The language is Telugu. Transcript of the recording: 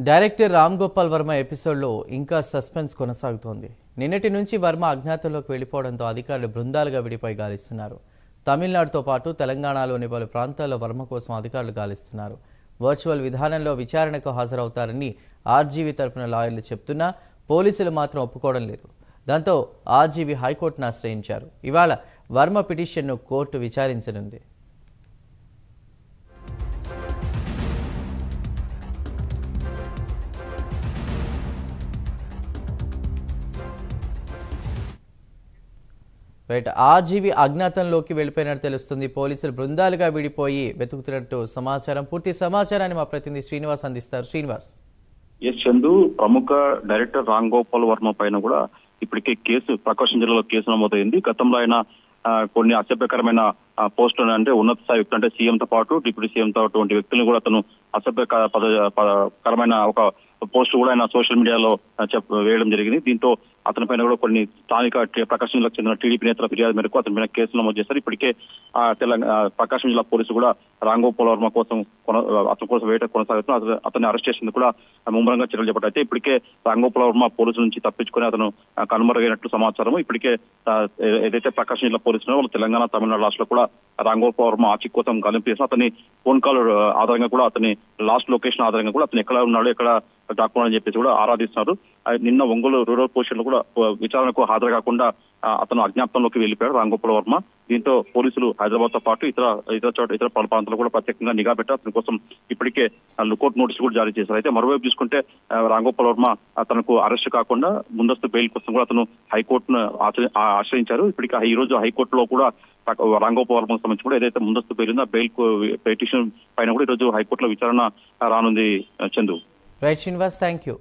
డైరెక్టర్ రామ్ గోపాల్ వర్మ ఎపిసోడ్లో ఇంకా సస్పెన్స్ కొనసాగుతోంది. నిన్నటి నుంచి వర్మ అజ్ఞాతంలోకి వెళ్ళిపోవడంతో అధికారులు బృందాలుగా విడిపోయి గాలిస్తున్నారు. తమిళనాడుతో పాటు తెలంగాణలోని పలు ప్రాంతాల్లో వర్మ కోసం అధికారులు గాలిస్తున్నారు. వర్చువల్ విధానంలో విచారణకు హాజరవుతారని ఆర్జీవీ తరపున లాయర్లు చెప్తున్నా పోలీసులు మాత్రం ఒప్పుకోవడం లేదు. దాంతో ఆర్జీవీ హైకోర్టును ఆశ్రయించారు. ఇవాళ వర్మ పిటిషన్ను కోర్టు విచారించనుంది. రైట్ ఆర్జీవీ అజ్ఞాతంలోకి వెళ్ళిపోయినట్టు తెలుస్తుంది. పోలీసులు బృందాలుగా విడిపోయి వెతుకుతున్నట్టు సమాచారం. పూర్తి సమాచారాన్ని మా ప్రతినిధి శ్రీనివాస్ అందిస్తారు. శ్రీనివాస్. ఎస్ చందు ప్రముఖ డైరెక్టర్ రామ్ గోపాల్ వర్మ పైన కూడా ఇప్పటికే కేసు ప్రకాశం జిల్లాలో కేసు నమోదైంది. గతంలో ఆయన కొన్ని అసభ్యకరమైన పోస్టులు అంటే ఉన్నత స్థాయి వ్యక్తులు అంటే సీఎంతో పాటు డిప్యూటీ సీఎంతో అటువంటి వ్యక్తులను కూడా అతను అసభ్యకరమైన పద పద- ఒక పోస్ట్ కూడా ఆయన సోషల్ మీడియాలో చెప్ వేయడం జరిగింది. దీంతో అతని పైన కూడా కొన్ని స్థానిక టి- ప్రకాశం చెందిన టీడీపీ నేతల ఫిర్యాదు మేరకు అతని పైన కేసు నమోదు చేశారు. ఇప్పటికే ఆ తెలంగాణ ప్రకాశం జిల్లా పోలీసు కూడా రామ్ వర్మ కోసం అతని కోసం వేట కొనసాగుతున్నారు. అతను- అతన్ని అరెస్ట్ చేసింది కూడా ముమ్మరంగా చర్యలు చేపట్టారు. అయితే ఇప్పటికే రాంగోపాల వర్మ పోలీసుల నుంచి తప్పించుకొని అతను కనుమరుగైనట్లు సమాచారం ఇప్పటికే ఏదైతే ప్రకాశం జిల్లా పోలీసులు వాళ్ళు తెలంగాణ తమిళనాడు రాష్ట్రంలో కూడా రామ్ గోపాల్ వర్మ ఆచి కోసం గాలింపు చేసిన అతని ఫోన్ కాల్ ఆధారంగా కూడా అతని లాస్ట్ లొకేషన్ ఆధారంగా కూడా అతను ఎక్కడ ఉన్నాడు ఎక్కడ డాక్యుమెంట్ అని చెప్పేసి కూడా ఆరాధిస్తున్నారు. నిన్న ఒంగోలు రూరల్ పోలీసులు కూడా విచారణకు హాజరు కాకుండా అతను అజ్ఞాపంలోకి వెళ్ళిపోయాడు. రాంగోపాల వర్మ. దీంతో పోలీసులు హైదరాబాద్తో పాటు ఇతర ఇతర చోట ఇతర పలు ప్రాంతాల్లో కూడా ప్రత్యేకంగా నిఘా పెట్టి అతని కోసం ఇప్పటికే లుకౌట్ నోటీస్ కూడా జారీ చేశారు. అయితే మరోవైపు చూసుకుంటే రాంగోపాల్ వర్మ అతనుకు అరెస్ట్ కాకుండా ముందస్తు బెయిల్ కోసం కూడా అతను హైకోర్టును ఆశ్రయించారు. ఇప్పటికే ఈ రోజు హైకోర్టులో కూడా రాంగోపాల్ వర్మకు సంబంధించి కూడా ఏదైతే ముందస్తు బెయిల్ ఉందో ఆ బెయిల్ పిటిషన్ పైన కూడా ఈ రోజు హైకోర్టులో విచారణ రానుంది Chandu. Right Srinivas thank you